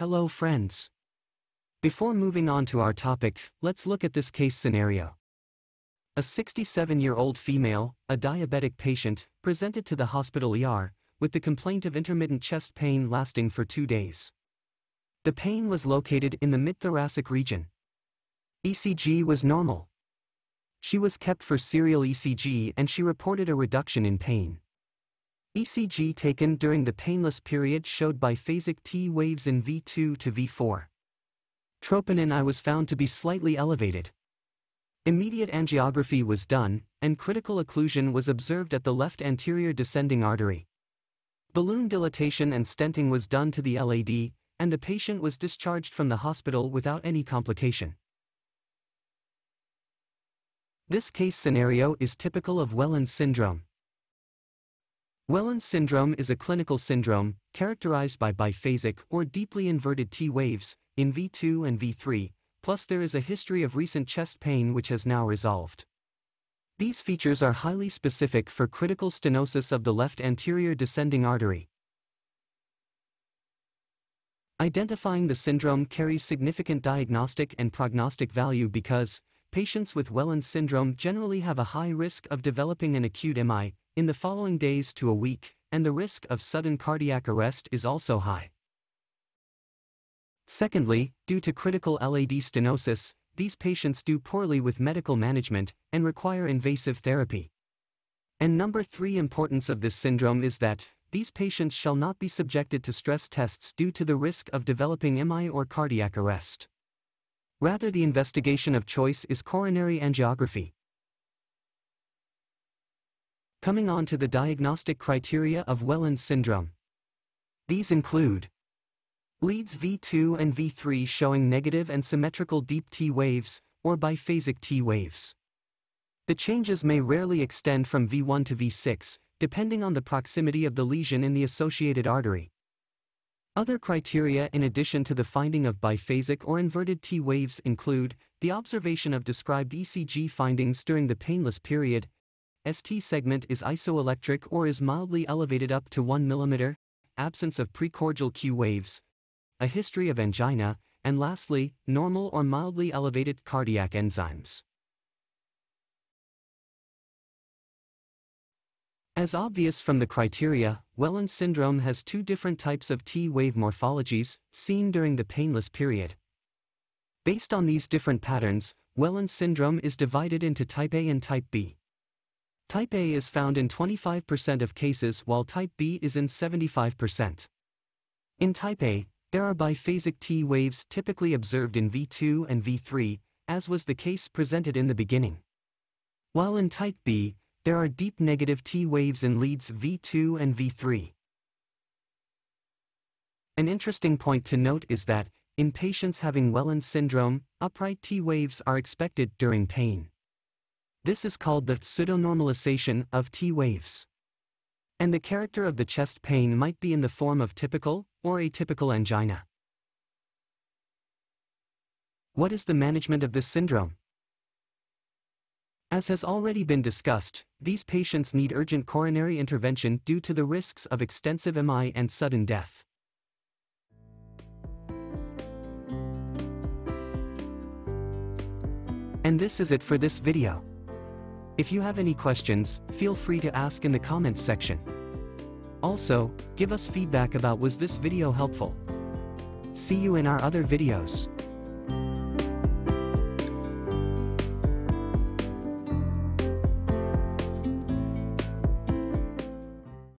Hello friends. Before moving on to our topic, let's look at this case scenario. A 67-year-old female, a diabetic patient, presented to the hospital ER, with the complaint of intermittent chest pain lasting for two days. The pain was located in the mid-thoracic region. ECG was normal. She was kept for serial ECG and she reported a reduction in pain. ECG taken during the painless period showed biphasic T waves in V2 to V4. Troponin I was found to be slightly elevated. Immediate angiography was done, and critical occlusion was observed at the left anterior descending artery. Balloon dilatation and stenting was done to the LAD, and the patient was discharged from the hospital without any complication. This case scenario is typical of Wellens syndrome. Wellens syndrome is a clinical syndrome characterized by biphasic or deeply inverted T waves in V2 and V3, plus there is a history of recent chest pain which has now resolved. These features are highly specific for critical stenosis of the left anterior descending artery. Identifying the syndrome carries significant diagnostic and prognostic value because, patients with Wellens syndrome generally have a high risk of developing an acute MI in the following days to a week, and the risk of sudden cardiac arrest is also high. Secondly, due to critical LAD stenosis, these patients do poorly with medical management and require invasive therapy. And number three importance of this syndrome is that, these patients shall not be subjected to stress tests due to the risk of developing MI or cardiac arrest. Rather the investigation of choice is coronary angiography. Coming on to the diagnostic criteria of Wellens syndrome. These include leads V2 and V3 showing negative and symmetrical deep T waves, or biphasic T waves. The changes may rarely extend from V1 to V6, depending on the proximity of the lesion in the associated artery. Other criteria in addition to the finding of biphasic or inverted T waves include the observation of described ECG findings during the painless period, ST segment is isoelectric or is mildly elevated up to 1 mm, absence of precordial Q waves, a history of angina, and lastly, normal or mildly elevated cardiac enzymes. As obvious from the criteria, Wellens syndrome has two different types of T-wave morphologies, seen during the painless period. Based on these different patterns, Wellens syndrome is divided into type A and type B. Type A is found in 25% of cases while type B is in 75%. In type A, there are biphasic T waves typically observed in V2 and V3, as was the case presented in the beginning. While in type B, there are deep negative T waves in leads V2 and V3. An interesting point to note is that, in patients having Wellens syndrome, upright T waves are expected during pain. This is called the pseudonormalization of T waves. And the character of the chest pain might be in the form of typical or atypical angina. What is the management of this syndrome? As has already been discussed, these patients need urgent coronary intervention due to the risks of extensive MI and sudden death. And this is it for this video. If you have any questions, feel free to ask in the comments section. Also, give us feedback about was this video helpful. See you in our other videos.